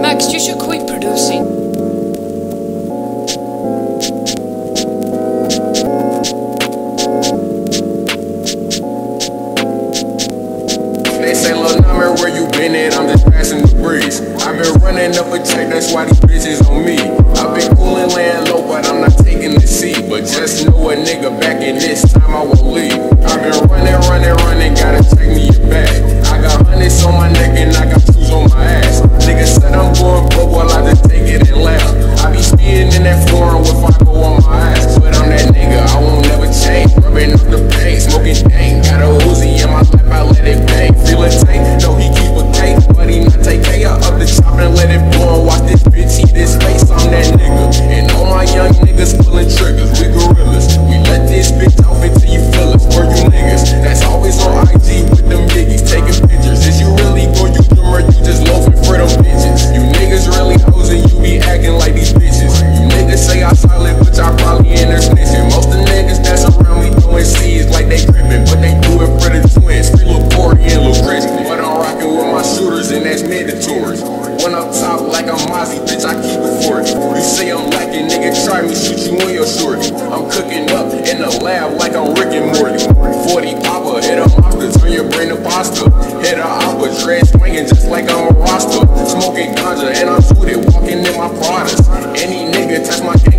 Max, you should quit producing. They say, little number, where you been at? I'm just passing the breeze. I've been running up a check, that's why these bitches on me. I've been cooling, laying low, but I'm not taking the seat. But just know a nigga back in this time I won't leave. yours, and that's mandatory. When I'm top like I'm Mozzie, bitch, I keep it for it. You say I'm lacking, nigga, try me, shoot you in your shorty. I'm cooking up in the lab like I'm Rick and Morty. 40 Papa, hit a monster, turn your brain to pasta. Hit a oppa, dread swinging just like I'm a roster. Smoking ganja, and I'm suited, walking in my products. Any nigga touch my gang